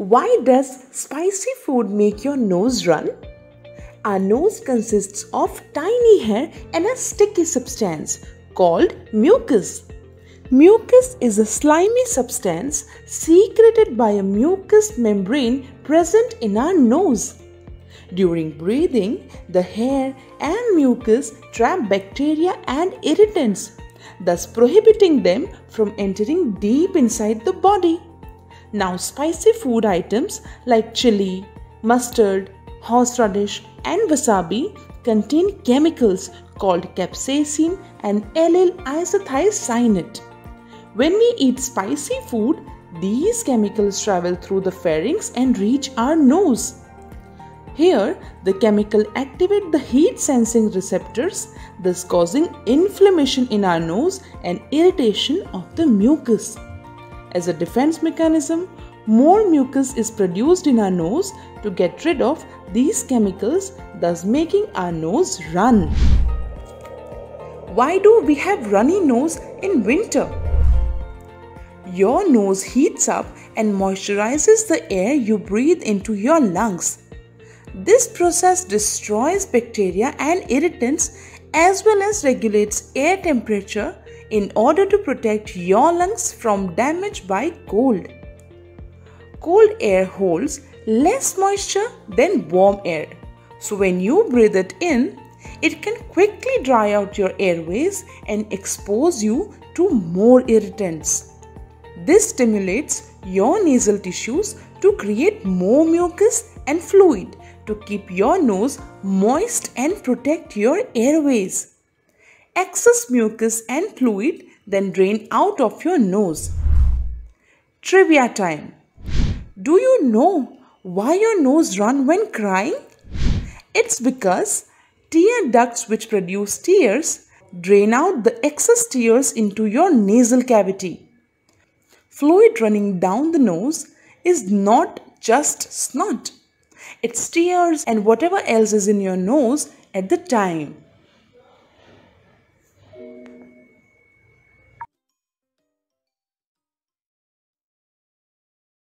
Why does spicy food make your nose run? Our nose consists of tiny hair and a sticky substance called mucus. Mucus is a slimy substance secreted by a mucous membrane present in our nose. During breathing, the hair and mucus trap bacteria and irritants, thus prohibiting them from entering deep inside the body. Now, spicy food items like chili, mustard, horseradish, and wasabi contain chemicals called capsaicin and allyl isothiocyanate. When we eat spicy food, these chemicals travel through the pharynx and reach our nose. Here, the chemical activate the heat sensing receptors, thus causing inflammation in our nose and irritation of the mucus. As a defense mechanism, more mucus is produced in our nose to get rid of these chemicals, thus making our nose run. Why do we have runny nose in winter? Your nose heats up and moisturizes the air you breathe into your lungs. This process destroys bacteria and irritants as well as regulates air temperature in order to protect your lungs from damage by cold. Cold air holds less moisture than warm air. So when you breathe it in, it can quickly dry out your airways and expose you to more irritants. This stimulates your nasal tissues to create more mucus and fluid to keep your nose moist and protect your airways. Excess mucus and fluid then drain out of your nose. Trivia time. Do you know why your nose run when crying? It's because tear ducts which produce tears drain out the excess tears into your nasal cavity. Fluid running down the nose is not just snot. It's tears and whatever else is in your nose at the time.